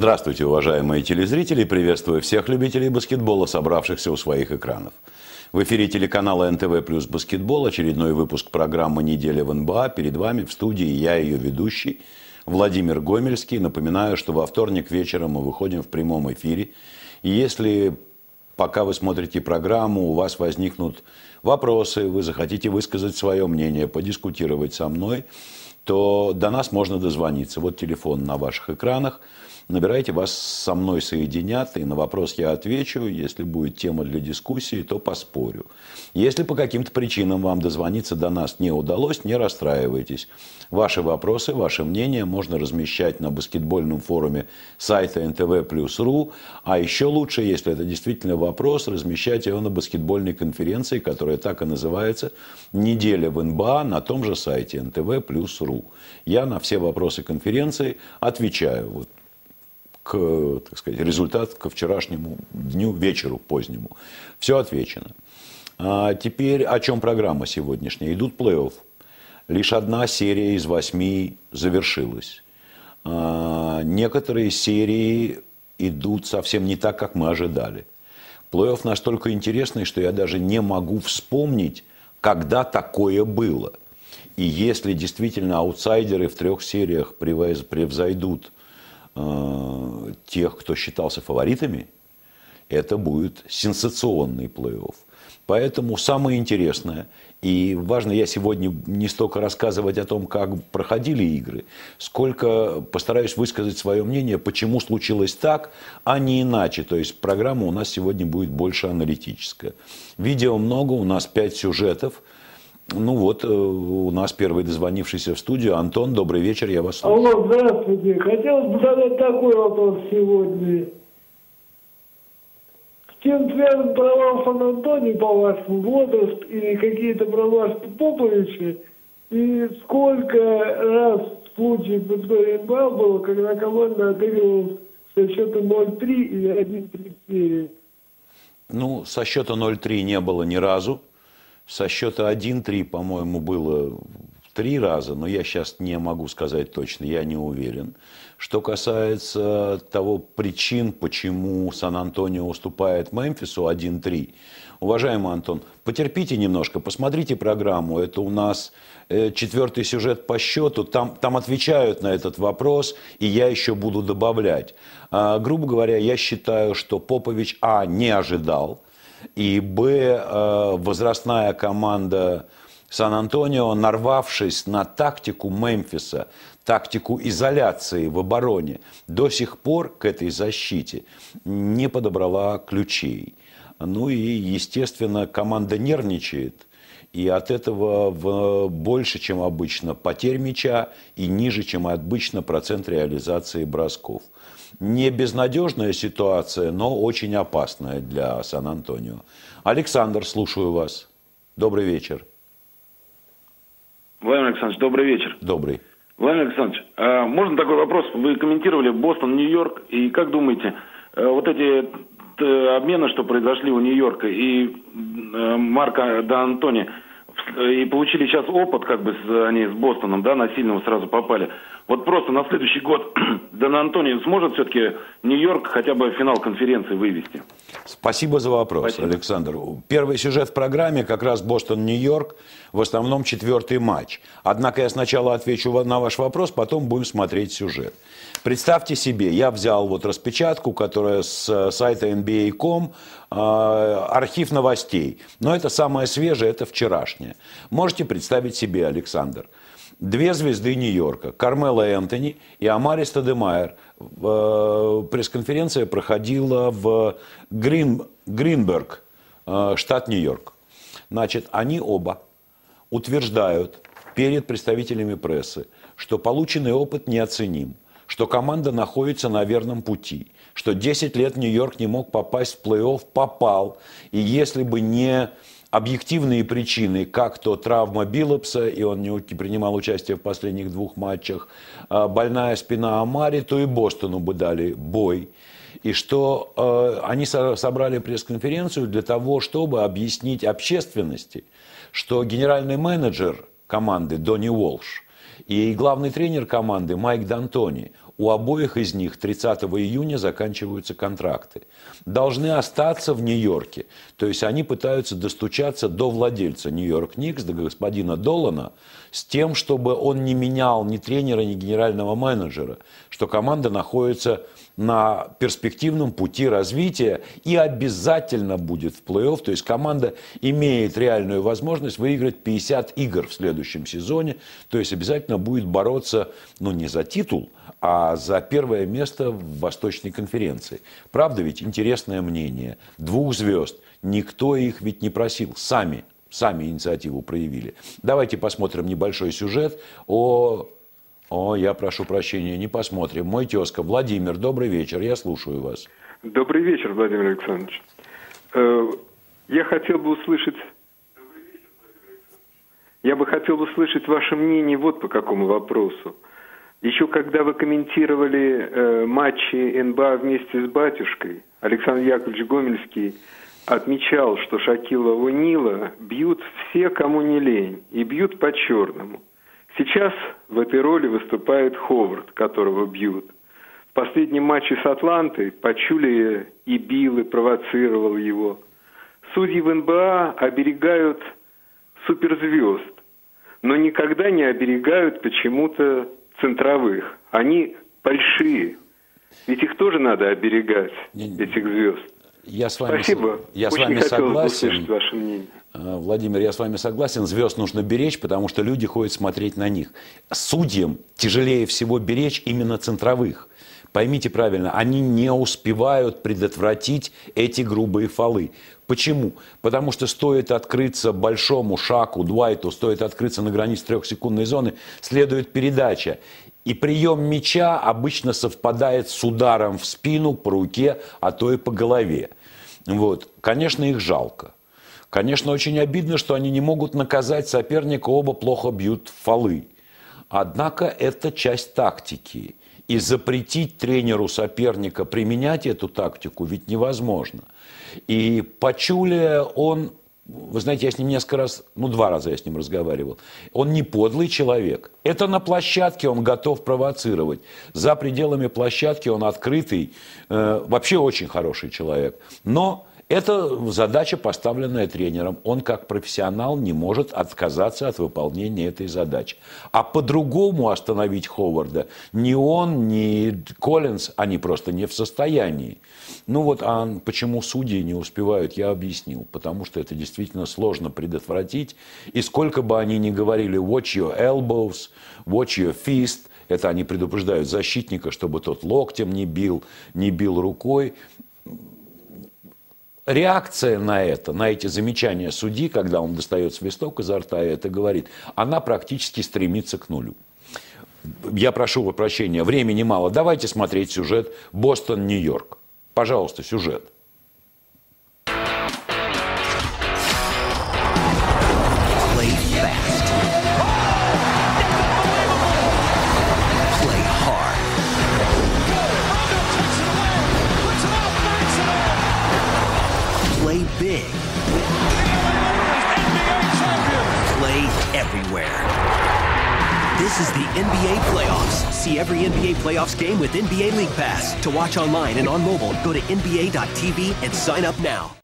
Здравствуйте, уважаемые телезрители. Приветствую всех любителей баскетбола, собравшихся у своих экранов. В эфире телеканала НТВ плюс баскетбол. Очередной выпуск программы «Неделя в НБА». Перед вами в студии я, ее ведущий, Владимир Гомельский. Напоминаю, что во вторник вечером мы выходим в прямом эфире. И если пока вы смотрите программу, у вас возникнут вопросы, вы захотите высказать свое мнение, подискутировать со мной, то до нас можно дозвониться. Вот телефон на ваших экранах – Набирайте, вас со мной соединят, и на вопрос я отвечу. Если будет тема для дискуссии, то поспорю. Если по каким-то причинам вам дозвониться до нас не удалось, не расстраивайтесь. Ваши вопросы, ваше мнение можно размещать на баскетбольном форуме сайта ntv+ru, а еще лучше, если это действительно вопрос, размещать его на баскетбольной конференции, которая так и называется «Неделя в НБА» на том же сайте ntv+ru. Я на все вопросы конференции отвечаю. Вот к, так сказать, результат ко вчерашнему дню, вечеру позднему. Все отвечено. А теперь о чем программа сегодняшняя? Идут плей-офф. Лишь одна серия из восьми завершилась. А некоторые серии идут совсем не так, как мы ожидали. Плей-офф настолько интересный, что я даже не могу вспомнить, когда такое было. И если действительно аутсайдеры в трех сериях превзойдут Э, тех, кто считался фаворитами, это будет сенсационный плей-офф. Поэтому самое интересное, и важно, я сегодня не столько рассказывать о том, как проходили игры, сколько постараюсь высказать свое мнение, почему случилось так, а не иначе. То есть программа у нас сегодня будет больше аналитическая. Видео много, у нас пять сюжетов – ну вот, э, у нас первый дозвонившийся в студию. Антон, добрый вечер, я вас слушаю. Алло, здравствуйте. Хотелось бы задать такой вопрос сегодня. С чем связан провал Сан-Антонио, по вашему возраст, или какие-то провалы Поповича? И сколько раз в случае в истории НБА было, когда команда отыгрывалась со счета 0-3 или 1-3 Ну, со счета 0-3 не было ни разу. Со счета 1-3, по-моему, было три раза, но я сейчас не могу сказать точно, я не уверен. Что касается того причин, почему Сан-Антонио уступает Мемфису 1-3, уважаемый Антон, потерпите немножко, посмотрите программу, это у нас э, четвертый сюжет по счету, там, там отвечают на этот вопрос, и я еще буду добавлять. А, грубо говоря, я считаю, что Попович, а, не ожидал, и Б, э, возрастная команда Сан-Антонио, нарвавшись на тактику Мемфиса, тактику изоляции в обороне, до сих пор к этой защите не подобрала ключей. Ну и, естественно, команда нервничает, и от этого в больше, чем обычно, потерь мяча и ниже, чем обычно, процент реализации бросков не безнадежная ситуация, но очень опасная для Сан-Антонио. Александр, слушаю вас. Добрый вечер. Владимир Александрович, добрый вечер. Добрый. Владимир Александрович, а можно такой вопрос? Вы комментировали Бостон, Нью-Йорк, и как думаете, э, вот эти обмены, что произошли у Нью-Йорка и э, Марка до Антони, и получили сейчас опыт, как бы с, они с Бостоном, да, насильно сразу попали. Вот просто на следующий год Дан Антони сможет все-таки Нью-Йорк хотя бы в финал конференции вывести? Спасибо за вопрос, Спасибо. Александр. Первый сюжет в программе как раз Бостон-Нью-Йорк, в основном четвертый матч. Однако я сначала отвечу на ваш вопрос, потом будем смотреть сюжет. Представьте себе, я взял вот распечатку, которая с сайта NBA.com, э, архив новостей. Но это самое свежее, это вчерашнее. Можете представить себе, Александр, две звезды Нью-Йорка, Кармела Энтони и Амари Стадемайер. Э, пресс-конференция проходила в Грин, Гринберг, э, штат Нью-Йорк. Значит, они оба утверждают перед представителями прессы, что полученный опыт неоценим – что команда находится на верном пути, что 10 лет Нью-Йорк не мог попасть в плей-офф, попал. И если бы не объективные причины, как то травма Биллопса, и он не принимал участие в последних двух матчах, а больная спина Амари, то и Бостону бы дали бой. И что э, они собрали пресс-конференцию для того, чтобы объяснить общественности, что генеральный менеджер команды Донни Уолш и главный тренер команды Майк Д'Антони у обоих из них 30 июня заканчиваются контракты. Должны остаться в Нью-Йорке. То есть они пытаются достучаться до владельца Нью-Йорк Никс, до господина Долана, с тем, чтобы он не менял ни тренера, ни генерального менеджера, что команда находится на перспективном пути развития и обязательно будет в плей-офф. То есть команда имеет реальную возможность выиграть 50 игр в следующем сезоне. То есть обязательно будет бороться, ну не за титул, а за первое место в Восточной конференции. Правда ведь интересное мнение. Двух звезд. Никто их ведь не просил. Сами, сами инициативу проявили. Давайте посмотрим небольшой сюжет о о, я прошу прощения, не посмотрим. Мой тезка Владимир, добрый вечер, я слушаю вас. Добрый вечер, Владимир Александрович. Э, я хотел бы услышать... Я бы хотел услышать ваше мнение вот по какому вопросу. Еще когда вы комментировали э, матчи НБА вместе с батюшкой, Александр Яковлевич Гомельский отмечал, что Шакила Унила бьют все, кому не лень, и бьют по-черному. Сейчас в этой роли выступает Ховард, которого бьют. В последнем матче с Атлантой Пачули и бил, и провоцировал его. Судьи в НБА оберегают суперзвезд, но никогда не оберегают почему-то центровых. Они большие. Ведь их тоже надо оберегать, этих звезд. Я с вами, Спасибо. Я Очень с вами согласен. ваше мнение. Э, Владимир, я с вами согласен. Звезд нужно беречь, потому что люди ходят смотреть на них. Судьям тяжелее всего беречь именно центровых. Поймите правильно, они не успевают предотвратить эти грубые фолы. Почему? Потому что стоит открыться большому Шаку, Дуайту, стоит открыться на границе трехсекундной зоны, следует передача. И прием мяча обычно совпадает с ударом в спину, по руке, а то и по голове. Вот. Конечно, их жалко. Конечно, очень обидно, что они не могут наказать соперника, оба плохо бьют фолы. Однако это часть тактики. И запретить тренеру соперника применять эту тактику ведь невозможно. И Пачуля, он вы знаете, я с ним несколько раз, ну, два раза я с ним разговаривал. Он не подлый человек. Это на площадке он готов провоцировать. За пределами площадки он открытый, э, вообще очень хороший человек. Но это задача, поставленная тренером. Он как профессионал не может отказаться от выполнения этой задачи. А по-другому остановить Ховарда ни он, ни Коллинз, они просто не в состоянии. Ну вот, а почему судьи не успевают, я объяснил. Потому что это действительно сложно предотвратить. И сколько бы они ни говорили «watch your elbows», «watch your fist», это они предупреждают защитника, чтобы тот локтем не бил, не бил рукой реакция на это, на эти замечания судьи, когда он достает свисток изо рта и это говорит, она практически стремится к нулю. Я прошу прощения, времени мало. Давайте смотреть сюжет Бостон-Нью-Йорк. Пожалуйста, сюжет. This is the NBA playoffs. See every NBA playoffs game with NBA League Pass. To watch online and on mobile, go to NBA.tv and sign up now.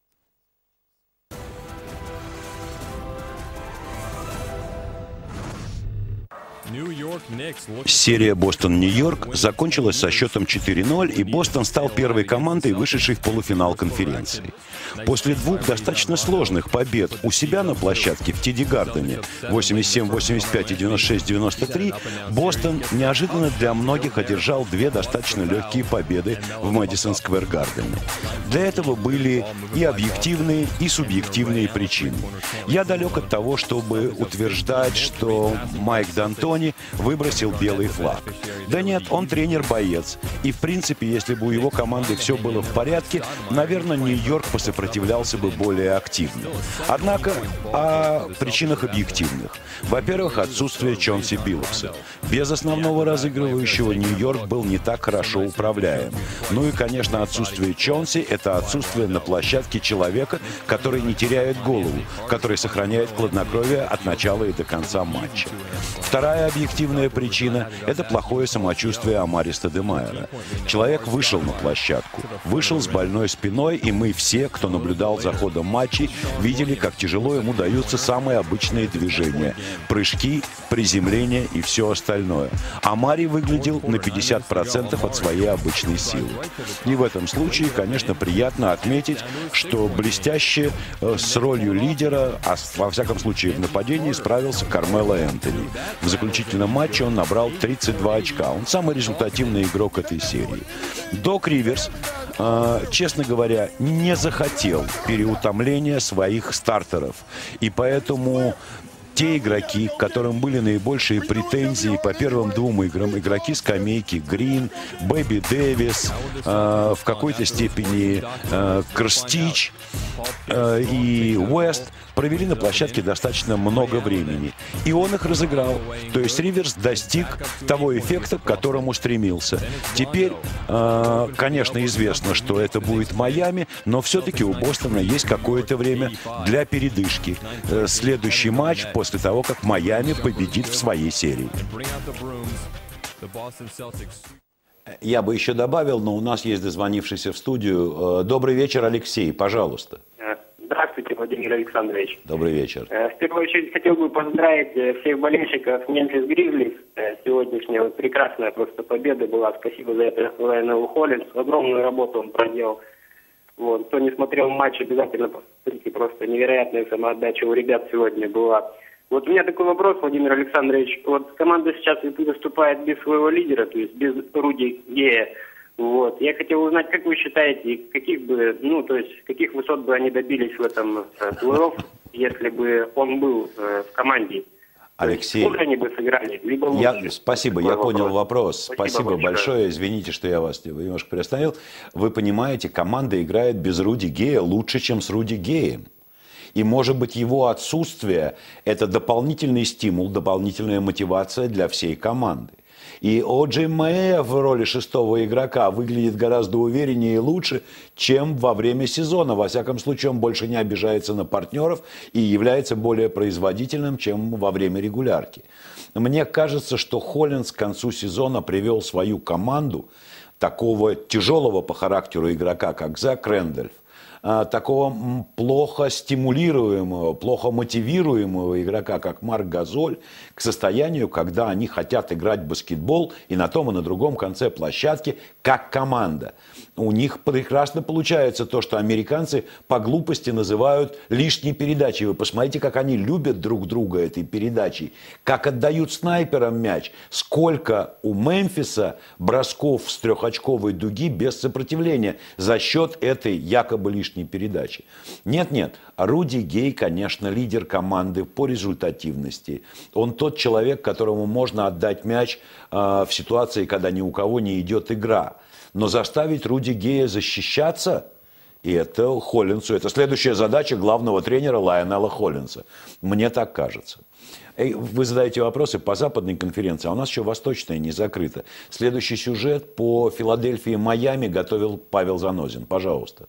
Серия Бостон-Нью-Йорк закончилась со счетом 4-0, и Бостон стал первой командой, вышедшей в полуфинал конференции. После двух достаточно сложных побед у себя на площадке в Тиди Гардене 87-85 и 96-93, Бостон неожиданно для многих одержал две достаточно легкие победы в Мэдисон Сквер Гардене. Для этого были и объективные, и субъективные причины. Я далек от того, чтобы утверждать, что Майк Д'Антони выбросил белый флаг. Да нет, он тренер-боец. И в принципе, если бы у его команды все было в порядке, наверное, Нью-Йорк посопротивлялся бы более активно. Однако о причинах объективных. Во-первых, отсутствие Чонси Биллопса. Без основного разыгрывающего Нью-Йорк был не так хорошо управляем. Ну и, конечно, отсутствие Чонси – это отсутствие на площадке человека, который не теряет голову, который сохраняет хладнокровие от начала и до конца матча. Вторая Объективная причина – это плохое самочувствие Амариста Демайера. Человек вышел на площадку, вышел с больной спиной, и мы все, кто наблюдал за ходом матчей, видели, как тяжело ему даются самые обычные движения – прыжки, приземление и все остальное. Амари выглядел на 50% от своей обычной силы. И в этом случае, конечно, приятно отметить, что блестяще э, с ролью лидера, а во всяком случае в нападении, справился Кармело Энтони. В заключительном матче он набрал 32 очка. Он самый результативный игрок этой серии. Док Риверс, э, честно говоря, не захотел переутомления своих стартеров. И поэтому те игроки, к которым были наибольшие претензии по первым двум играм, игроки скамейки, Грин, Бэби Дэвис, э, в какой-то степени э, Крстич э, и Уэст, провели на площадке достаточно много времени. И он их разыграл. То есть Риверс достиг того эффекта, к которому стремился. Теперь, э, конечно, известно, что это будет Майами, но все-таки у Бостона есть какое-то время для передышки. Э, следующий матч после того, как Майами победит в своей серии. Я бы еще добавил, но у нас есть дозвонившийся в студию. Э, добрый вечер, Алексей, пожалуйста. Здравствуйте, Владимир Александрович. Добрый вечер. Э, в первую очередь хотел бы поздравить э, всех болельщиков Мемфис Гризлис. Э, сегодняшняя вот прекрасная просто победа была. Спасибо за это Лайнелу Холлинс. Огромную работу он проделал. Вот. Кто не смотрел матч, обязательно посмотрите. Просто невероятная самоотдача у ребят сегодня была. Вот у меня такой вопрос, Владимир Александрович. Вот команда сейчас выступает без своего лидера, то есть без Руди Гея. Вот. Я хотел узнать, как вы считаете, каких бы, ну, то есть, каких высот бы они добились в этом э, плей если бы он был э, в команде? Алексей, они бы сыграли, либо я, спасибо, я вопрос. понял вопрос. Спасибо, спасибо большое. большое. Извините, что я вас немножко приостановил. Вы понимаете, команда играет без Руди Гея лучше, чем с Руди Геем. И, может быть, его отсутствие – это дополнительный стимул, дополнительная мотивация для всей команды. И Оджи Мэй в роли шестого игрока выглядит гораздо увереннее и лучше, чем во время сезона. Во всяком случае, он больше не обижается на партнеров и является более производительным, чем во время регулярки. Мне кажется, что Холлинс к концу сезона привел свою команду такого тяжелого по характеру игрока, как Зак Рэндольф, такого плохо стимулируемого, плохо мотивируемого игрока, как Марк Газоль, к состоянию, когда они хотят играть в баскетбол и на том и на другом конце площадки как команда у них прекрасно получается то, что американцы по глупости называют лишней передачей. Вы посмотрите, как они любят друг друга этой передачей, как отдают снайперам мяч, сколько у Мемфиса бросков с трехочковой дуги без сопротивления за счет этой якобы лишней передачи. Нет-нет, Руди Гей, конечно, лидер команды по результативности. Он тот человек, которому можно отдать мяч э, в ситуации, когда ни у кого не идет игра. Но заставить Руди Гея защищаться, и это Холлинсу, это следующая задача главного тренера Лайонела Холлинса. Мне так кажется. Вы задаете вопросы по западной конференции, а у нас еще восточная не закрыта. Следующий сюжет по Филадельфии Майами готовил Павел Занозин. Пожалуйста.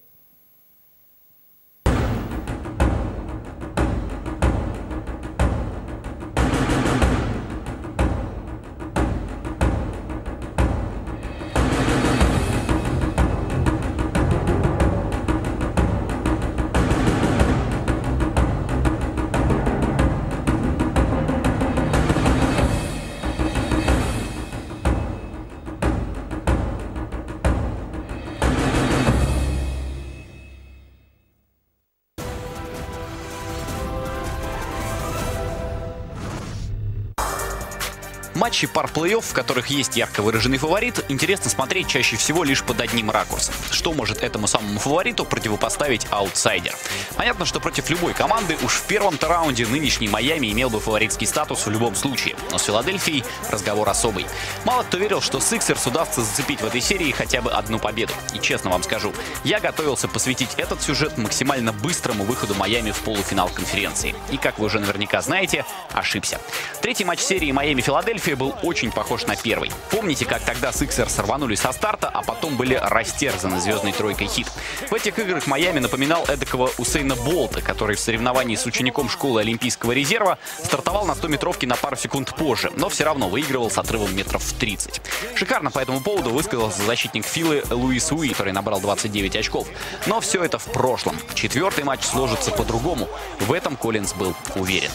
Плей-офф, в которых есть ярко выраженный фаворит, интересно смотреть чаще всего лишь под одним ракурсом. Что может этому самому фавориту противопоставить аутсайдер? Понятно, что против любой команды уж в первом-то раунде нынешний Майами имел бы фаворитский статус в любом случае. Но с Филадельфией разговор особый. Мало кто верил, что Сиксерс удастся зацепить в этой серии хотя бы одну победу. И честно вам скажу, я готовился посвятить этот сюжет максимально быстрому выходу Майами в полуфинал конференции. И как вы уже наверняка знаете, ошибся. Третий матч серии Майами-Филадельфия был очень похож на первый. Помните, как тогда Сиксерс рванули со старта, а потом были растерзаны звездной тройкой хит? В этих играх Майами напоминал эдакого Усейна Болта, который в соревновании с учеником школы Олимпийского резерва стартовал на 100-метровке на пару секунд позже, но все равно выигрывал с отрывом метров в 30. Шикарно по этому поводу высказался защитник Филы Луис Уильямс, который набрал 29 очков. Но все это в прошлом. Четвертый матч сложится по-другому. В этом Коллинз был уверен.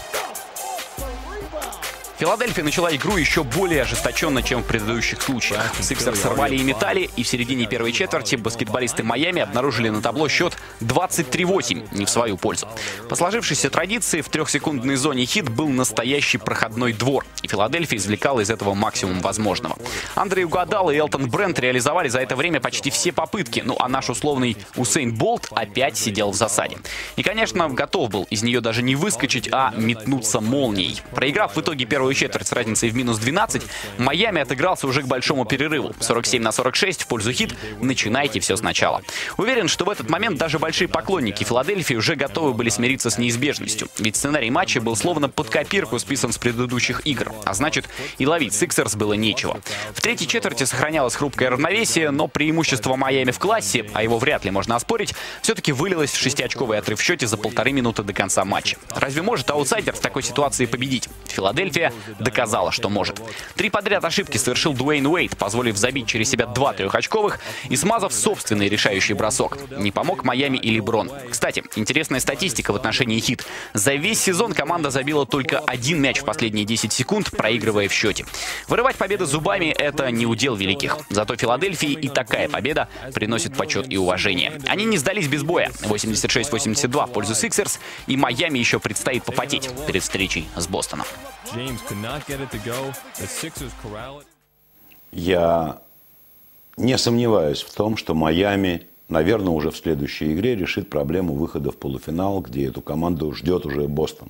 Филадельфия начала игру еще более ожесточенно, чем в предыдущих случаях. Сиксер сорвали и метали, и в середине первой четверти баскетболисты Майами обнаружили на табло счет 23-8, не в свою пользу. По сложившейся традиции, в трехсекундной зоне хит был настоящий проходной двор, и Филадельфия извлекала из этого максимум возможного. Андрей Угадал и Элтон Брент реализовали за это время почти все попытки, ну а наш условный Усейн Болт опять сидел в засаде. И, конечно, готов был из нее даже не выскочить, а метнуться молнией. Проиграв в итоге первую первую четверть с разницей в минус 12, Майами отыгрался уже к большому перерыву. 47 на 46 в пользу хит. Начинайте все сначала. Уверен, что в этот момент даже большие поклонники Филадельфии уже готовы были смириться с неизбежностью. Ведь сценарий матча был словно под копирку списан с предыдущих игр. А значит, и ловить Сиксерс было нечего. В третьей четверти сохранялось хрупкое равновесие, но преимущество Майами в классе, а его вряд ли можно оспорить, все-таки вылилось в шестиочковый отрыв в счете за полторы минуты до конца матча. Разве может аутсайдер в такой ситуации победить? Филадельфия доказала, что может. Три подряд ошибки совершил Дуэйн Уэйт, позволив забить через себя два трехочковых и смазав собственный решающий бросок. Не помог Майами и Леброн. Кстати, интересная статистика в отношении хит. За весь сезон команда забила только один мяч в последние 10 секунд, проигрывая в счете. Вырывать победы зубами — это не удел великих. Зато Филадельфии и такая победа приносит почет и уважение. Они не сдались без боя. 86-82 в пользу Сиксерс, и Майами еще предстоит попотеть перед встречей с Бостоном. Я не сомневаюсь в том, что Майами, наверное, уже в следующей игре решит проблему выхода в полуфинал, где эту команду ждет уже Бостон.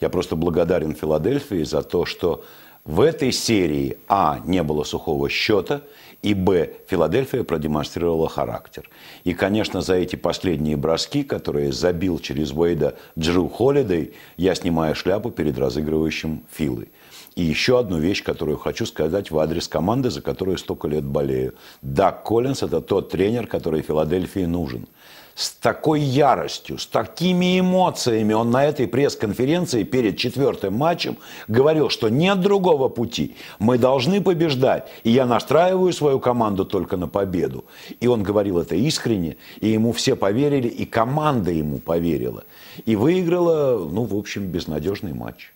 Я просто благодарен Филадельфии за то, что в этой серии, а, не было сухого счета, и, б, Филадельфия продемонстрировала характер. И, конечно, за эти последние броски, которые забил через Уэйда Джру Холидей, я снимаю шляпу перед разыгрывающим Филой. И еще одну вещь, которую хочу сказать в адрес команды, за которую столько лет болею. Даг Коллинс – это тот тренер, который Филадельфии нужен – с такой яростью, с такими эмоциями он на этой пресс-конференции перед четвертым матчем говорил, что нет другого пути. Мы должны побеждать. И я настраиваю свою команду только на победу. И он говорил это искренне, и ему все поверили, и команда ему поверила. И выиграла, ну, в общем, безнадежный матч.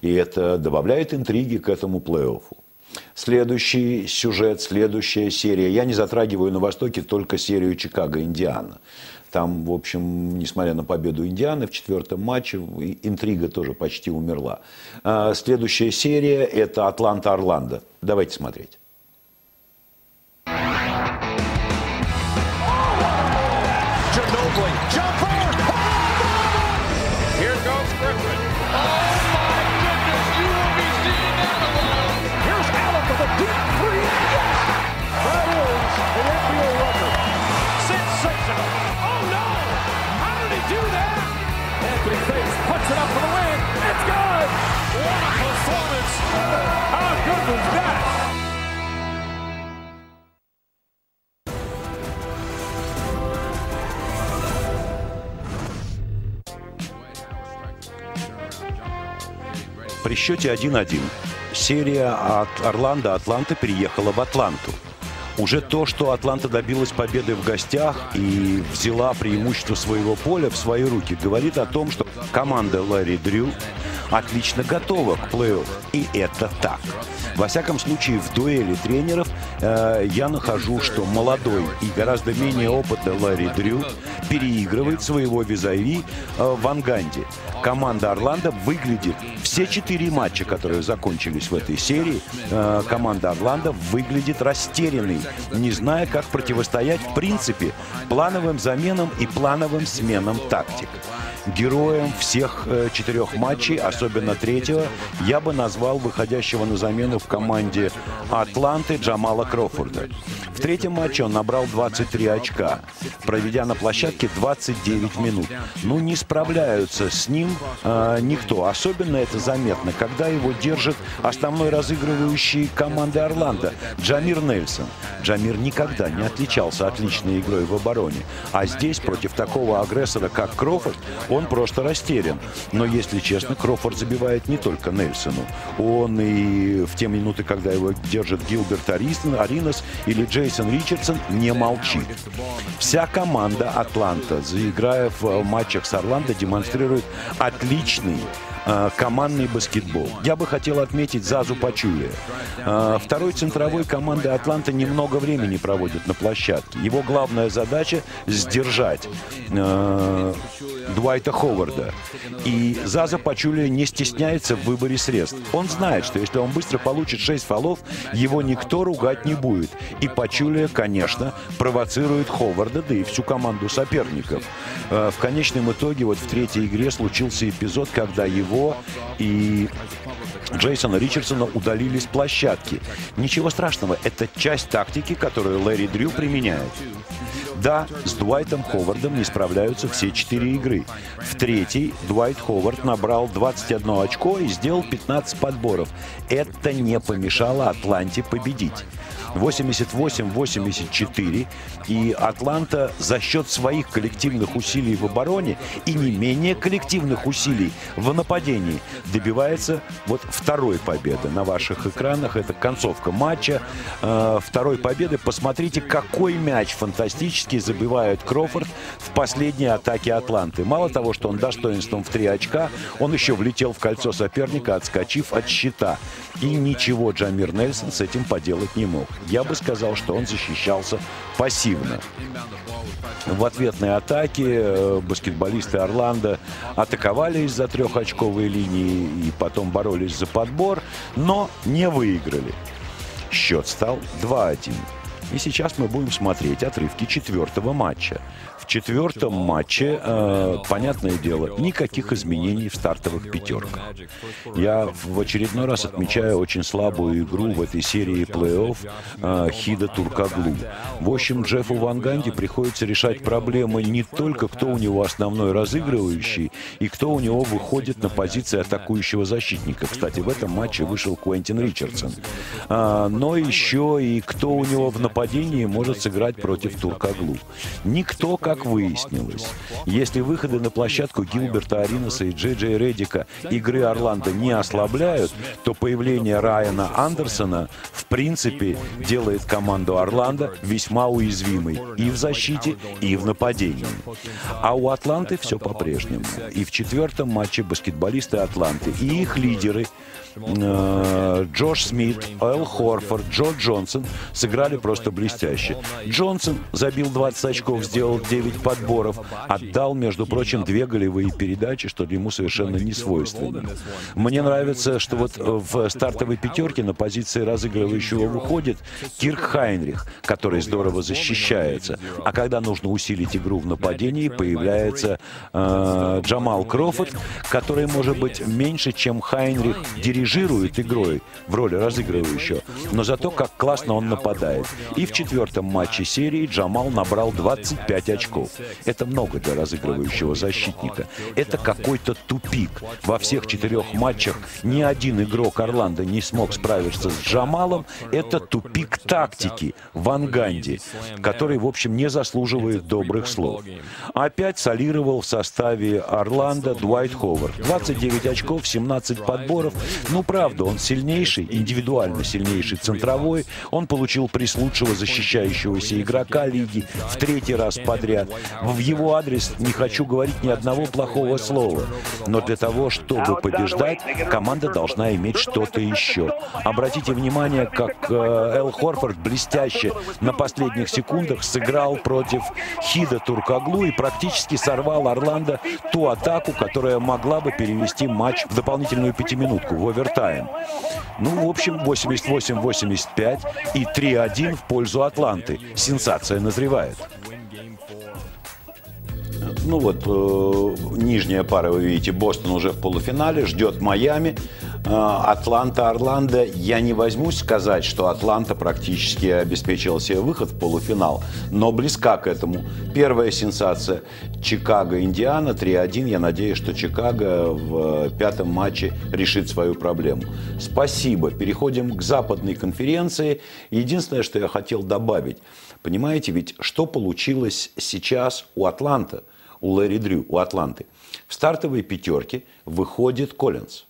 И это добавляет интриги к этому плей-оффу. Следующий сюжет, следующая серия. Я не затрагиваю на Востоке только серию Чикаго-Индиана. Там, в общем, несмотря на победу Индианы в четвертом матче, интрига тоже почти умерла. А, следующая серия – это Атланта-Орландо. Давайте смотреть. При счете 1-1 серия от Орландо Атланта переехала в Атланту. Уже то, что Атланта добилась победы в гостях и взяла преимущество своего поля в свои руки, говорит о том, что команда Ларри Дрю отлично готова к плей-офф. И это так. Во всяком случае, в дуэли тренеров э, я нахожу, что молодой и гораздо менее опытный Ларри Дрю переигрывает своего визави э, в Анганде. Команда Орландо выглядит, все четыре матча, которые закончились в этой серии, э, команда Орландо выглядит растерянной, не зная, как противостоять в принципе плановым заменам и плановым сменам тактик. Героем всех э, четырех матчей, особенно третьего, я бы назвал выходящего на замену в команде Атланты Джамала Крофорда. В третьем матче он набрал 23 очка, проведя на площадке 29 минут. Ну, не справляются с ним э, никто. Особенно это заметно, когда его держит основной разыгрывающий команды Орландо Джамир Нельсон. Джамир никогда не отличался отличной игрой в обороне. А здесь против такого агрессора, как Крофорд, он просто растерян. Но, если честно, Крофорд забивает не только Нельсону. Он и в те минуты, когда его держит Гилберт Аринос или Джейсон Ричардсон, не молчит. Вся команда Атланта, заиграя в матчах с Орландо, демонстрирует отличный Э, командный баскетбол. Я бы хотел отметить Зазу Пачули. Э, второй центровой команды Атланта немного времени проводит на площадке. Его главная задача – сдержать э, Дуайта Ховарда. И Заза Пачули не стесняется в выборе средств. Он знает, что если он быстро получит 6 фолов, его никто ругать не будет. И Пачули, конечно, провоцирует Ховарда, да и всю команду соперников. В конечном итоге вот в третьей игре случился эпизод, когда его его и Джейсона Ричардсона удалили с площадки. Ничего страшного, это часть тактики, которую Лэри Дрю применяет. Да, с Дуайтом Ховардом не справляются все четыре игры. В третьей Дуайт Ховард набрал 21 очко и сделал 15 подборов. Это не помешало Атланте победить. 88-84. И Атланта за счет своих коллективных усилий в обороне и не менее коллективных усилий в нападении добивается вот второй победы. На ваших экранах это концовка матча. Э, второй победы. Посмотрите, какой мяч фантастически забивает Крофорд в последней атаке Атланты. Мало того, что он достоинством в три очка, он еще влетел в кольцо соперника, отскочив от щита. И ничего Джамир Нельсон с этим поделать не мог. Я бы сказал, что он защищался пассивно. В ответной атаке э, баскетболисты Орландо атаковали из-за трехочковой линии и потом боролись за подбор, но не выиграли. Счет стал 2-1. И сейчас мы будем смотреть отрывки четвертого матча четвертом матче, э, понятное дело, никаких изменений в стартовых пятерках. Я в очередной раз отмечаю очень слабую игру в этой серии плей-офф э, Хида Туркаглу. В общем, Джеффу Ван Ганди приходится решать проблемы не только кто у него основной разыгрывающий и кто у него выходит на позиции атакующего защитника. Кстати, в этом матче вышел Куэнтин Ричардсон. А, но еще и кто у него в нападении может сыграть против Туркаглу. Никто, как как выяснилось, если выходы на площадку Гилберта Ариноса и Джей Джей Реддика игры Орландо не ослабляют, то появление Райана Андерсона в принципе делает команду Орландо весьма уязвимой и в защите, и в нападении. А у Атланты все по-прежнему. И в четвертом матче баскетболисты Атланты и их лидеры Джош Смит, Эл Хорфорд, Джо Джонсон сыграли просто блестяще. Джонсон забил 20 очков, сделал 9 подборов, отдал, между прочим, две голевые передачи, что ему совершенно не свойственно. Мне нравится, что вот в стартовой пятерке на позиции разыгрывающего выходит Кирк Хайнрих, который здорово защищается. А когда нужно усилить игру в нападении, появляется э, Джамал Крофорд, который может быть меньше, чем Хайнрих дирижирует дирижирует игрой в роли разыгрывающего, но зато как классно он нападает. И в четвертом матче серии Джамал набрал 25 очков. Это много для разыгрывающего защитника. Это какой-то тупик. Во всех четырех матчах ни один игрок Орландо не смог справиться с Джамалом. Это тупик тактики в Анганде, который, в общем, не заслуживает добрых слов. Опять солировал в составе Орландо Дуайт Ховард. 29 очков, 17 подборов. Ну, правда, он сильнейший, индивидуально сильнейший центровой. Он получил приз лучшего защищающегося игрока лиги в третий раз подряд. В его адрес не хочу говорить ни одного плохого слова. Но для того, чтобы побеждать, команда должна иметь что-то еще. Обратите внимание, как э, Эл Хорфорд блестяще на последних секундах сыграл против Хида Туркаглу и практически сорвал Орландо ту атаку, которая могла бы перевести матч в дополнительную пятиминутку, в овертайм. Ну, в общем, 88-85 и 3-1 в пользу Атланты. Сенсация назревает. Ну вот, э, нижняя пара, вы видите, Бостон уже в полуфинале, ждет Майами. Э, Атланта, Орландо. Я не возьмусь сказать, что Атланта практически обеспечила себе выход в полуфинал, но близка к этому. Первая сенсация – Чикаго, Индиана 3-1. Я надеюсь, что Чикаго в пятом матче решит свою проблему. Спасибо. Переходим к западной конференции. Единственное, что я хотел добавить. Понимаете, ведь что получилось сейчас у Атланта, у Лэри Дрю, у Атланты? В стартовой пятерке выходит Коллинз –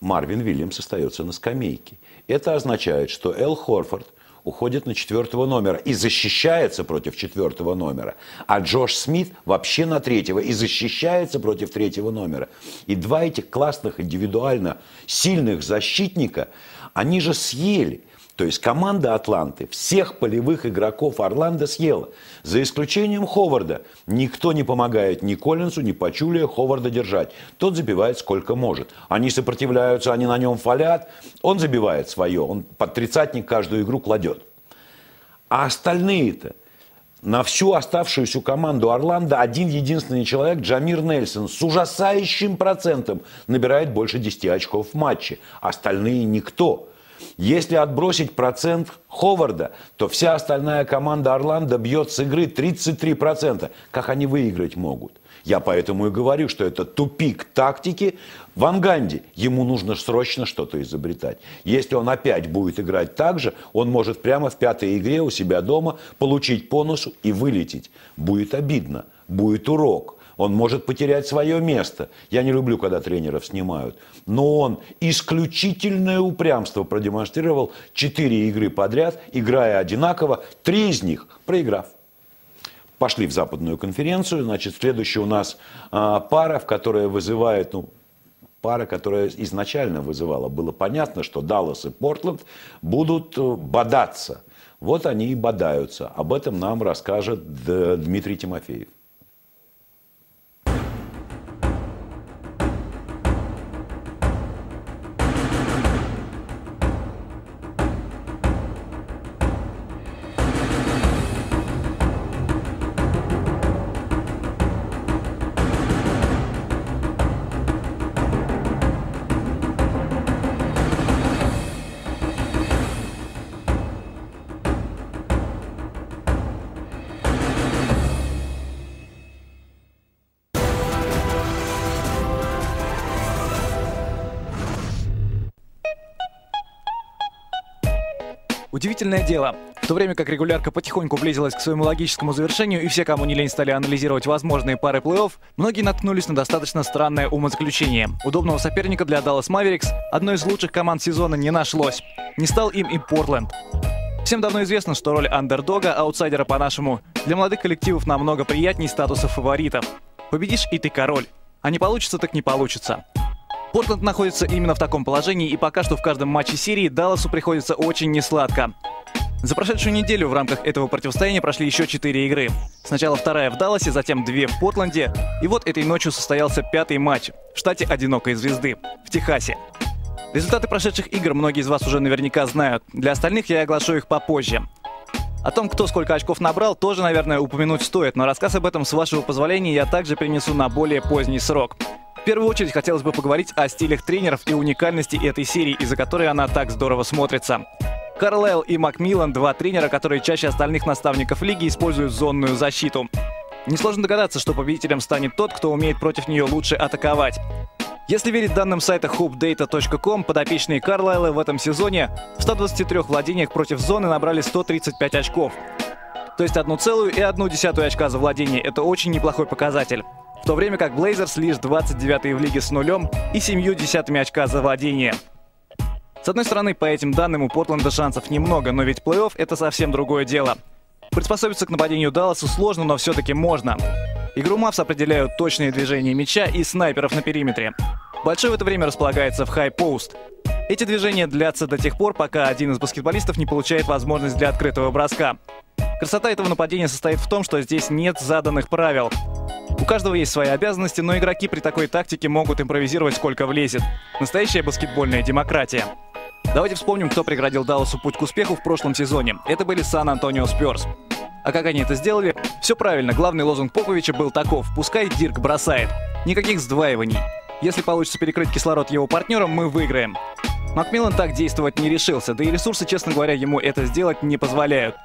Марвин Вильямс остается на скамейке. Это означает, что Эл Хорфорд уходит на четвертого номера и защищается против четвертого номера. А Джош Смит вообще на третьего и защищается против третьего номера. И два этих классных, индивидуально сильных защитника, они же съели то есть команда Атланты всех полевых игроков Орландо съела. За исключением Ховарда. Никто не помогает ни Коллинсу, ни Пачуле Ховарда держать. Тот забивает сколько может. Они сопротивляются, они на нем фалят. Он забивает свое. Он под тридцатник каждую игру кладет. А остальные-то на всю оставшуюся команду Орландо один единственный человек, Джамир Нельсон, с ужасающим процентом набирает больше 10 очков в матче. Остальные никто. Если отбросить процент Ховарда, то вся остальная команда Орландо бьет с игры 33%. Как они выиграть могут? Я поэтому и говорю, что это тупик тактики. В Анганде ему нужно срочно что-то изобретать. Если он опять будет играть так же, он может прямо в пятой игре у себя дома получить по носу и вылететь. Будет обидно, будет урок он может потерять свое место. Я не люблю, когда тренеров снимают. Но он исключительное упрямство продемонстрировал четыре игры подряд, играя одинаково, три из них проиграв. Пошли в западную конференцию. Значит, следующая у нас а, пара, в которой вызывает, ну, пара, которая изначально вызывала. Было понятно, что Даллас и Портленд будут э, бодаться. Вот они и бодаются. Об этом нам расскажет Дмитрий Тимофеев. Удивительное дело. В то время как регулярка потихоньку близилась к своему логическому завершению и все, кому не лень, стали анализировать возможные пары плей-офф, многие наткнулись на достаточно странное умозаключение. Удобного соперника для Dallas Mavericks, одной из лучших команд сезона, не нашлось. Не стал им и Портленд. Всем давно известно, что роль андердога, аутсайдера по-нашему, для молодых коллективов намного приятнее статуса фаворитов. Победишь и ты король. А не получится, так не получится. Портленд находится именно в таком положении, и пока что в каждом матче серии Далласу приходится очень несладко. За прошедшую неделю в рамках этого противостояния прошли еще четыре игры. Сначала вторая в Далласе, затем две в Портленде, и вот этой ночью состоялся пятый матч в штате Одинокой Звезды, в Техасе. Результаты прошедших игр многие из вас уже наверняка знают. Для остальных я оглашу их попозже. О том, кто сколько очков набрал, тоже, наверное, упомянуть стоит, но рассказ об этом, с вашего позволения, я также перенесу на более поздний срок. В первую очередь хотелось бы поговорить о стилях тренеров и уникальности этой серии, из-за которой она так здорово смотрится. Карлайл и Макмиллан – два тренера, которые чаще остальных наставников лиги используют зонную защиту. Несложно догадаться, что победителем станет тот, кто умеет против нее лучше атаковать. Если верить данным сайта hoopdata.com, подопечные Карлайла в этом сезоне в 123 владениях против зоны набрали 135 очков. То есть одну целую и одну десятую очка за владение – это очень неплохой показатель в то время как Блейзерс лишь 29-й в лиге с нулем и 7 десятыми очка за владение. С одной стороны, по этим данным у Портленда шансов немного, но ведь плей-офф — это совсем другое дело. Приспособиться к нападению Далласу сложно, но все-таки можно. Игру Мавс определяют точные движения мяча и снайперов на периметре. Большой в это время располагается в хай-пост. Эти движения длятся до тех пор, пока один из баскетболистов не получает возможность для открытого броска. Красота этого нападения состоит в том, что здесь нет заданных правил. У каждого есть свои обязанности, но игроки при такой тактике могут импровизировать сколько влезет. Настоящая баскетбольная демократия. Давайте вспомним, кто преградил Далласу путь к успеху в прошлом сезоне. Это были Сан-Антонио Спёрс. А как они это сделали? Все правильно, главный лозунг Поповича был таков «Пускай Дирк бросает». Никаких сдваиваний. Если получится перекрыть кислород его партнерам, мы выиграем. Макмиллан так действовать не решился, да и ресурсы, честно говоря, ему это сделать не позволяют.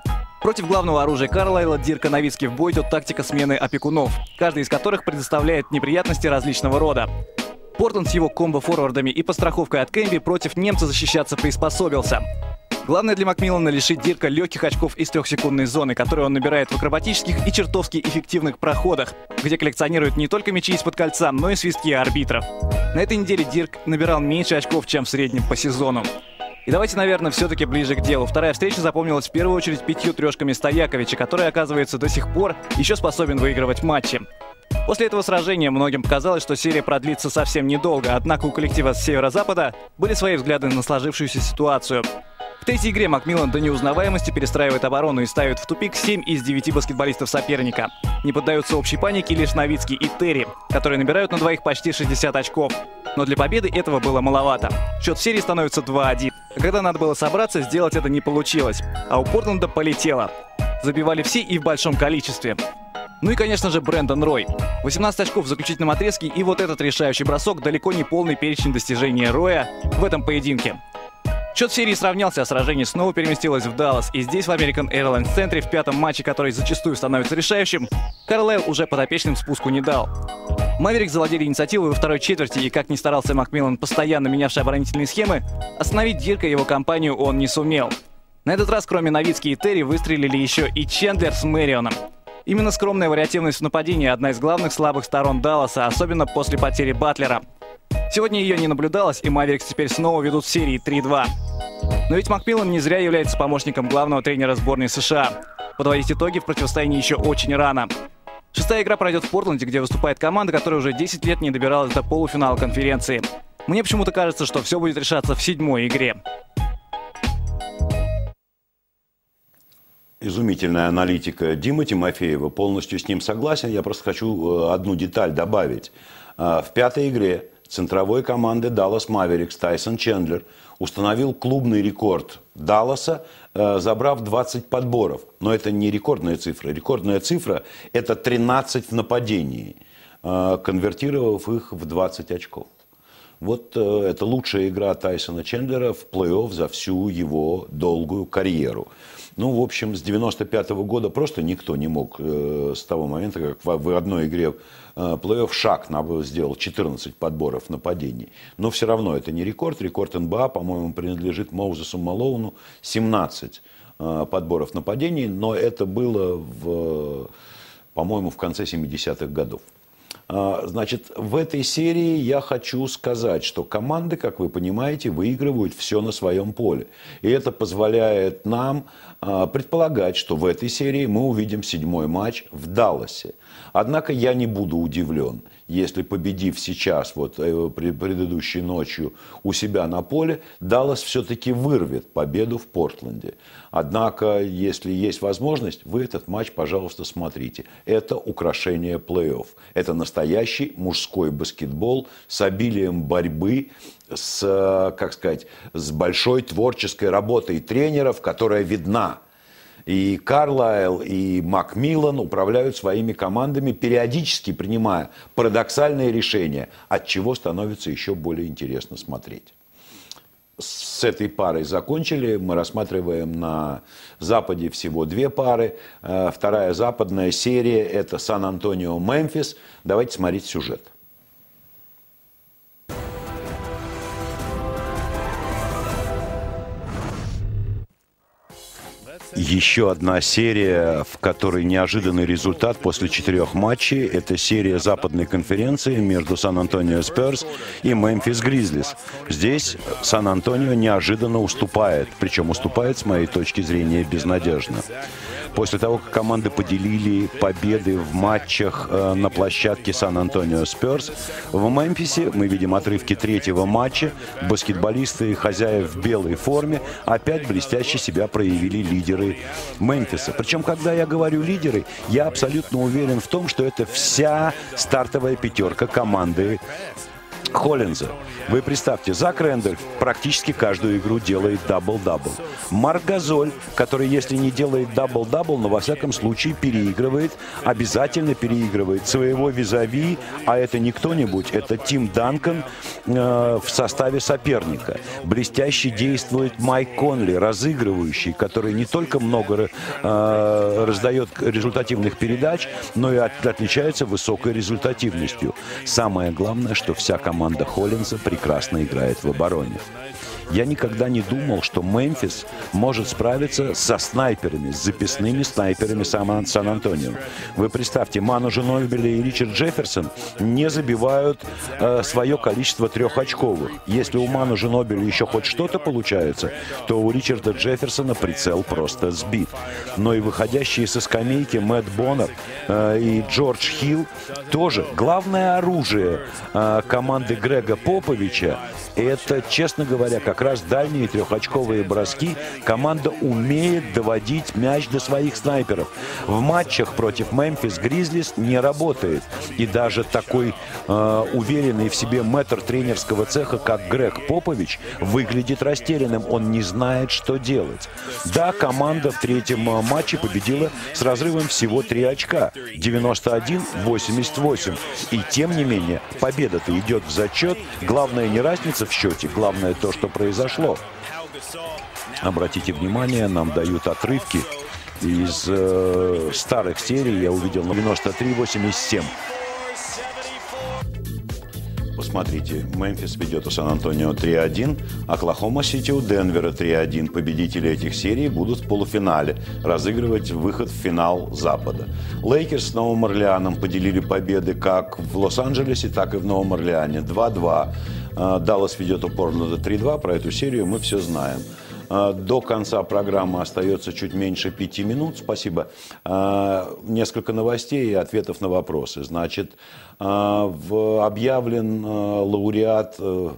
Против главного оружия Карлайла Дирка Новицкий в бой идет тактика смены опекунов, каждый из которых предоставляет неприятности различного рода. Портон с его комбо-форвардами и подстраховкой от Кэмби против немца защищаться приспособился. Главное для Макмиллана лишить Дирка легких очков из трехсекундной зоны, которые он набирает в акробатических и чертовски эффективных проходах, где коллекционирует не только мячи из-под кольца, но и свистки арбитров. На этой неделе Дирк набирал меньше очков, чем в среднем по сезону. И давайте, наверное, все-таки ближе к делу. Вторая встреча запомнилась в первую очередь пятью трешками Стояковича, который, оказывается, до сих пор еще способен выигрывать матчи. После этого сражения многим показалось, что серия продлится совсем недолго, однако у коллектива с северо-запада были свои взгляды на сложившуюся ситуацию. В третьей игре Макмиллан до неузнаваемости перестраивает оборону и ставит в тупик 7 из 9 баскетболистов соперника. Не поддаются общей панике лишь Новицкий и Терри, которые набирают на двоих почти 60 очков. Но для победы этого было маловато. Счет в серии становится 2-1. А когда надо было собраться, сделать это не получилось. А у Портленда полетело. Забивали все и в большом количестве. Ну и, конечно же, Брэндон Рой. 18 очков в заключительном отрезке и вот этот решающий бросок далеко не полный перечень достижений Роя в этом поединке. Счет серии сравнялся, а сражение снова переместилось в Даллас. И здесь, в American Airlines центре, в пятом матче, который зачастую становится решающим, Карлайл уже подопечным спуску не дал. Маверик завладели инициативой во второй четверти, и как ни старался Макмиллан, постоянно менявший оборонительные схемы, остановить Дирка и его компанию он не сумел. На этот раз, кроме Новицки и Терри, выстрелили еще и Чендлер с Мэрионом. Именно скромная вариативность в нападении – одна из главных слабых сторон Далласа, особенно после потери Батлера – Сегодня ее не наблюдалось, и Маверикс теперь снова ведут в серии 3-2. Но ведь Макмиллан не зря является помощником главного тренера сборной США. Подводить итоги в противостоянии еще очень рано. Шестая игра пройдет в Портленде, где выступает команда, которая уже 10 лет не добиралась до полуфинала конференции. Мне почему-то кажется, что все будет решаться в седьмой игре. Изумительная аналитика Дима Тимофеева. Полностью с ним согласен. Я просто хочу э, одну деталь добавить. Э, в пятой игре центровой команды Dallas Mavericks Тайсон Чендлер установил клубный рекорд Далласа, э, забрав 20 подборов. Но это не рекордная цифра. Рекордная цифра – это 13 в нападении, конвертировав их в 20 очков. Вот э, это лучшая игра Тайсона Чендлера в плей-офф за всю его долгую карьеру. Ну, в общем, с 95 -го года просто никто не мог э, с того момента, как в, в одной игре э, плей-офф шаг сделал 14 подборов нападений. Но все равно это не рекорд. Рекорд НБА, по-моему, принадлежит Моузесу Малоуну. 17 э, подборов нападений, но это было, в, по-моему, в конце 70-х годов. А, значит, в этой серии я хочу сказать, что команды, как вы понимаете, выигрывают все на своем поле. И это позволяет нам а, предполагать, что в этой серии мы увидим седьмой матч в Далласе. Однако я не буду удивлен, если победив сейчас, вот э, предыдущей ночью у себя на поле, Даллас все-таки вырвет победу в Портленде. Однако, если есть возможность, вы этот матч, пожалуйста, смотрите. Это украшение плей-офф. Это настоящий мужской баскетбол с обилием борьбы, с, э, как сказать, с большой творческой работой тренеров, которая видна и Карлайл, и Макмиллан управляют своими командами, периодически принимая парадоксальные решения, от чего становится еще более интересно смотреть. С этой парой закончили. Мы рассматриваем на Западе всего две пары. Э, вторая западная серия – это Сан-Антонио-Мемфис. Давайте смотреть сюжет. Еще одна серия, в которой неожиданный результат после четырех матчей. Это серия западной конференции между Сан-Антонио Сперс и Мемфис Гризлис. Здесь Сан-Антонио неожиданно уступает. Причем уступает, с моей точки зрения, безнадежно. После того, как команды поделили победы в матчах э, на площадке Сан-Антонио Сперс, в Мемфисе мы видим отрывки третьего матча. Баскетболисты и хозяев в белой форме опять блестяще себя проявили лидеры Мемфиса. Причем, когда я говорю лидеры, я абсолютно уверен в том, что это вся стартовая пятерка команды Холлинза. Вы представьте, Зак Рэндольф практически каждую игру делает дабл-дабл. Марк Газоль, который, если не делает дабл-дабл, но во всяком случае переигрывает, обязательно переигрывает своего визави, а это не кто-нибудь, это Тим Данкан э, в составе соперника. Блестяще действует Майк Конли, разыгрывающий, который не только много э, раздает результативных передач, но и от, отличается высокой результативностью. Самое главное, что вся команда Холлинза прекрасно играет в обороне. Я никогда не думал, что Мемфис может справиться со снайперами, с записными снайперами Сан-Антонио. Вы представьте, Ману Женойбели и Ричард Джефферсон не забивают э, свое количество трехочковых. Если у Ману Женойбели еще хоть что-то получается, то у Ричарда Джефферсона прицел просто сбит. Но и выходящие со скамейки Мэтт Боннер э, и Джордж Хилл тоже главное оружие э, команды Грега Поповича это, честно говоря, как раз дальние трехочковые броски. Команда умеет доводить мяч до своих снайперов. В матчах против Мемфис Гризлис не работает. И даже такой э, уверенный в себе мэтр тренерского цеха, как Грег Попович, выглядит растерянным. Он не знает, что делать. Да, команда в третьем э, матче победила с разрывом всего 3 очка. 91-88. И тем не менее, победа-то идет в зачет. Главное не разница в счете. Главное то, что произошло. Обратите внимание, нам дают отрывки из э, старых серий. Я увидел 93-87. Посмотрите, Мемфис ведет у Сан-Антонио 3-1, Оклахома Сити у Денвера 3-1. Победители этих серий будут в полуфинале разыгрывать выход в финал Запада. Лейкерс с Новым Орлеаном поделили победы как в Лос-Анджелесе, так и в Новом Орлеане. 2-2. А, Даллас ведет упорно до 3-2. Про эту серию мы все знаем. А, до конца программы остается чуть меньше пяти минут. Спасибо. А, несколько новостей и ответов на вопросы. Значит, объявлен лауреат э,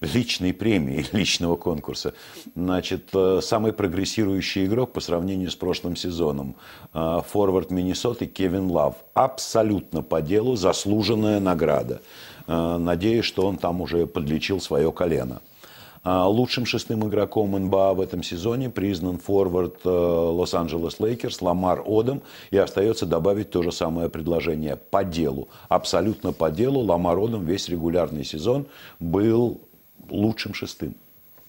личной премии, личного конкурса. Значит, э, самый прогрессирующий игрок по сравнению с прошлым сезоном. Форвард Миннесоты Кевин Лав. Абсолютно по делу заслуженная награда. Э, надеюсь, что он там уже подлечил свое колено. А лучшим шестым игроком НБА в этом сезоне признан форвард э, Лос-Анджелес Лейкерс Ламар Одом. И остается добавить то же самое предложение по делу. Абсолютно по делу Ламар Одом весь регулярный сезон был лучшим шестым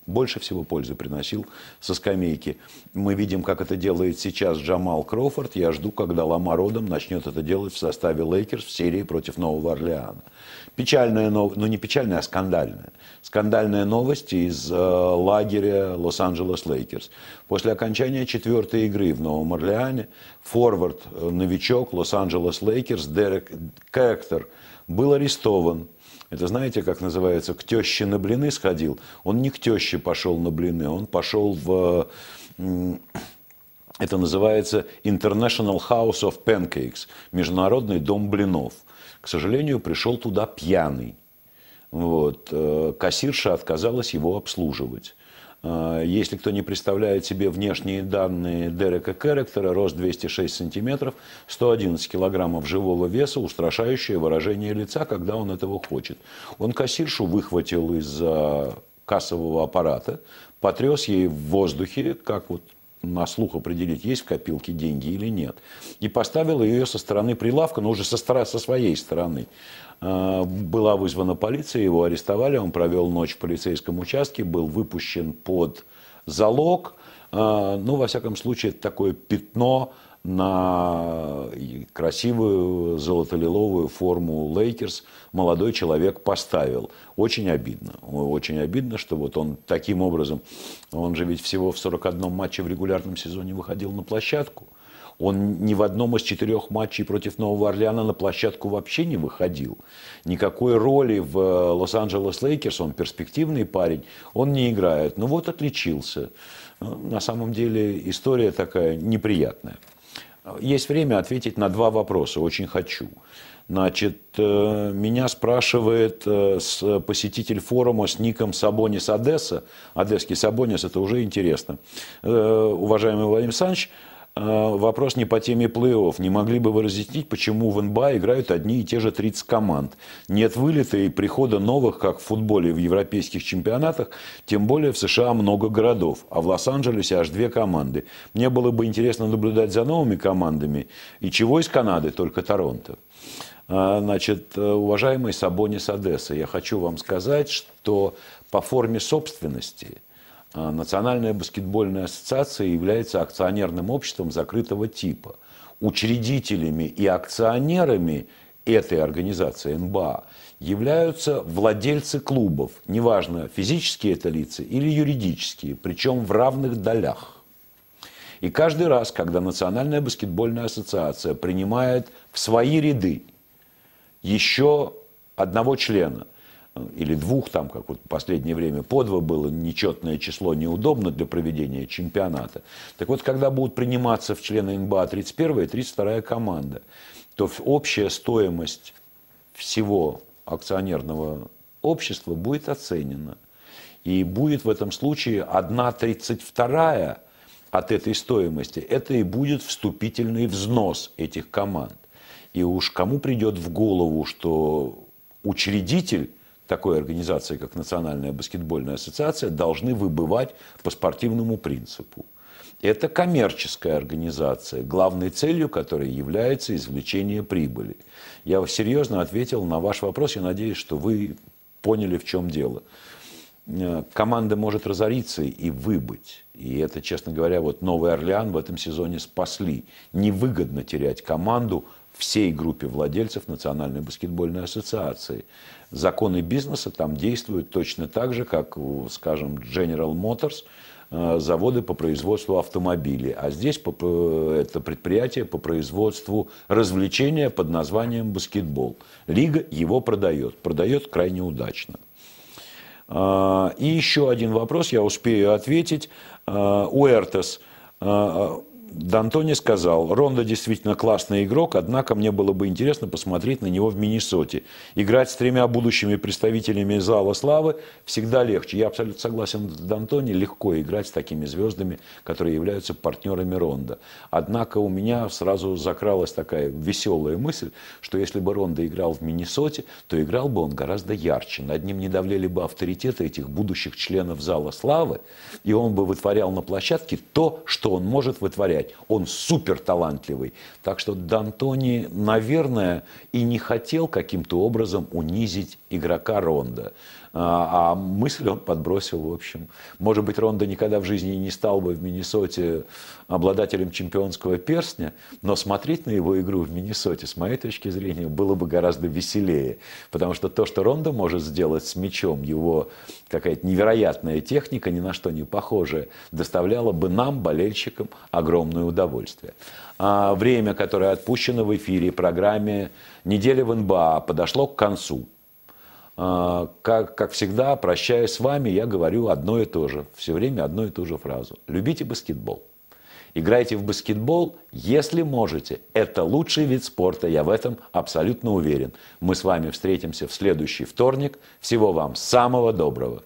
больше всего пользы приносил со скамейки. Мы видим, как это делает сейчас Джамал Кроуфорд. Я жду, когда Ламар Одом начнет это делать в составе Лейкерс в серии против Нового Орлеана. Печальная новость, ну не печальная, а скандальная. Скандальная новость из э, лагеря Лос-Анджелес Лейкерс. После окончания четвертой игры в Новом Орлеане форвард, э, новичок Лос-Анджелес Лейкерс Дерек Кэктер был арестован это знаете, как называется, к теще на блины сходил. Он не к теще пошел на блины, он пошел в... Это называется International House of Pancakes, Международный дом блинов. К сожалению, пришел туда пьяный. Вот. Э, кассирша отказалась его обслуживать. А, если кто не представляет себе внешние данные Дерека Керректора, рост 206 сантиметров, 111 килограммов живого веса, устрашающее выражение лица, когда он этого хочет. Он кассиршу выхватил из кассового аппарата, потряс ей в воздухе, как вот на слух определить, есть в копилке деньги или нет. И поставил ее со стороны прилавка, но уже со, со своей стороны. А, была вызвана полиция, его арестовали, он провел ночь в полицейском участке, был выпущен под залог. А, ну, во всяком случае, это такое пятно на красивую золотолиловую форму Лейкерс молодой человек поставил. Очень обидно. Очень обидно, что вот он таким образом, он же ведь всего в 41 матче в регулярном сезоне выходил на площадку. Он ни в одном из четырех матчей против Нового Орлеана на площадку вообще не выходил. Никакой роли в э, Лос-Анджелес Лейкерс, он перспективный парень, он не играет. Ну вот отличился. Ну, на самом деле история такая неприятная. Есть время ответить на два вопроса, очень хочу. Значит, э, меня спрашивает э, посетитель форума с ником Сабонис Одесса. Одесский Сабонис, это уже интересно. Уважаемый Владимир Александрович, э, вопрос не по теме плей-офф. Не могли бы вы разъяснить, почему в НБА играют одни и те же 30 команд? Нет вылета и прихода новых, как в футболе в европейских чемпионатах, тем более в США много городов, а в Лос-Анджелесе аж две команды. Мне было бы интересно наблюдать за новыми командами. И чего из Канады? Только Торонто. А, значит, уважаемый Сабонис Одесса, я хочу вам сказать, что по форме собственности – а, Национальная баскетбольная ассоциация является акционерным обществом закрытого типа. Учредителями и акционерами этой организации НБА являются владельцы клубов, неважно, физические это лица или юридические, причем в равных долях. И каждый раз, когда Национальная баскетбольная ассоциация принимает в свои ряды еще одного члена, или двух, там, как вот в последнее время по два было, нечетное число неудобно для проведения чемпионата. Так вот, когда будут приниматься в члены НБА 31 и 32 команда, то общая стоимость всего акционерного общества будет оценена. И будет в этом случае 1,32 от этой стоимости. Это и будет вступительный взнос этих команд. И уж кому придет в голову, что учредитель такой организации, как Национальная баскетбольная ассоциация, должны выбывать по спортивному принципу. Это коммерческая организация, главной целью которой является извлечение прибыли. Я серьезно ответил на ваш вопрос, я надеюсь, что вы поняли, в чем дело. Э, команда может разориться и выбыть. И это, честно говоря, вот Новый Орлеан в этом сезоне спасли. Невыгодно терять команду всей группе владельцев Национальной баскетбольной ассоциации. Законы бизнеса там действуют точно так же, как, скажем, General Motors, э, заводы по производству автомобилей. А здесь это предприятие по производству развлечения под названием баскетбол. Лига его продает. Продает крайне удачно. Э, и еще один вопрос, я успею ответить. Э, Уэртес Д'Антони сказал, Ронда действительно классный игрок, однако мне было бы интересно посмотреть на него в Миннесоте. Играть с тремя будущими представителями зала славы всегда легче. Я абсолютно согласен с Д'Антони, легко играть с такими звездами, которые являются партнерами Ронда. Однако у меня сразу закралась такая веселая мысль, что если бы Ронда играл в Миннесоте, то играл бы он гораздо ярче. Над ним не давлели бы авторитеты этих будущих членов зала славы, и он бы вытворял на площадке то, что он может вытворять сказать, он супер талантливый. Так что Д'Антони, наверное, и не хотел каким-то образом унизить игрока Ронда. А, а мысль он подбросил, в общем. Может быть, Ронда никогда в жизни не стал бы в Миннесоте обладателем чемпионского перстня, но смотреть на его игру в Миннесоте, с моей точки зрения, было бы гораздо веселее. Потому что то, что Ронда может сделать с мячом, его какая-то невероятная техника, ни на что не похожая, доставляла бы нам, болельщикам, огромное удовольствие. А время, которое отпущено в эфире программе «Неделя в НБА» подошло к концу. А, как, как всегда, прощаясь с вами, я говорю одно и то же. Все время одну и ту же фразу. Любите баскетбол. Играйте в баскетбол, если можете. Это лучший вид спорта, я в этом абсолютно уверен. Мы с вами встретимся в следующий вторник. Всего вам самого доброго.